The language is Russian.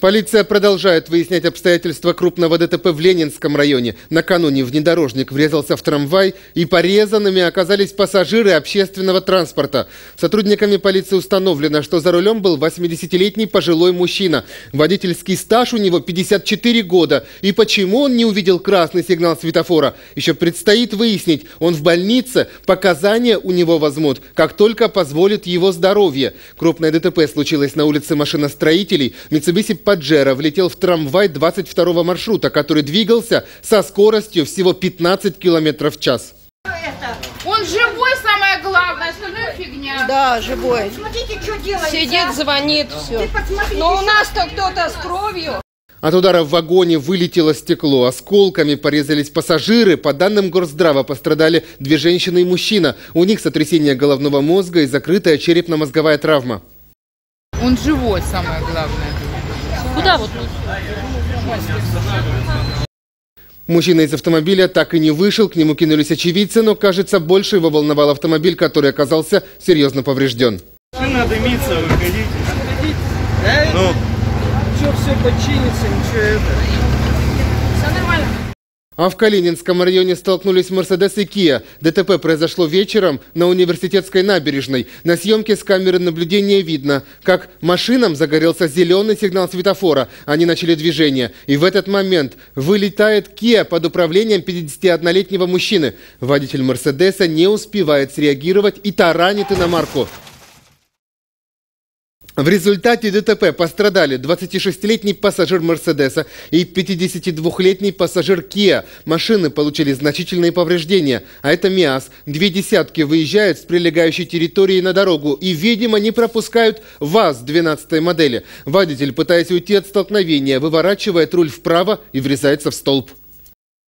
Полиция продолжает выяснять обстоятельства крупного ДТП в Ленинском районе. Накануне внедорожник врезался в трамвай, и порезанными оказались пассажиры общественного транспорта. Сотрудниками полиции установлено, что за рулем был 80-летний пожилой мужчина. Водительский стаж у него 54 года. И почему он не увидел красный сигнал светофора? Еще предстоит выяснить. Он в больнице, показания у него возьмут, как только позволит его здоровье. Крупное ДТП случилось на улице машиностроителей. Mitsubishi Паджеро влетел в трамвай 22 маршрута, который двигался со скоростью всего 15 км в час. Он живой, самое главное, остальное фигня. Да, живой. Смотрите, что делается. Сидит, звонит, все. Но у нас-то кто-то с кровью. От удара в вагоне вылетело стекло, осколками порезались пассажиры. По данным Горздрава пострадали две женщины и мужчина. У них сотрясение головного мозга и закрытая черепно-мозговая травма. Он живой, самое главное. Куда вот? Мужчина из автомобиля так и не вышел, к нему кинулись очевидцы, но, кажется, больше его волновал автомобиль, который оказался серьезно поврежден. Машина дымится, выходите. Ну, Ничего, все починится, ничего это. А в Калининском районе столкнулись Мерседес и Киа. ДТП произошло вечером на университетской набережной. На съемке с камеры наблюдения видно, как машинам загорелся зеленый сигнал светофора. Они начали движение. И в этот момент вылетает Киа под управлением 51-летнего мужчины. Водитель Мерседеса не успевает среагировать и таранит иномарку. В результате ДТП пострадали 26-летний пассажир Мерседеса и 52-летний пассажир Kia. Машины получили значительные повреждения, а это МИАС. Две десятки выезжают с прилегающей территории на дорогу и, видимо, не пропускают ВАЗ 12 модели. Водитель, пытаясь уйти от столкновения, выворачивает руль вправо и врезается в столб.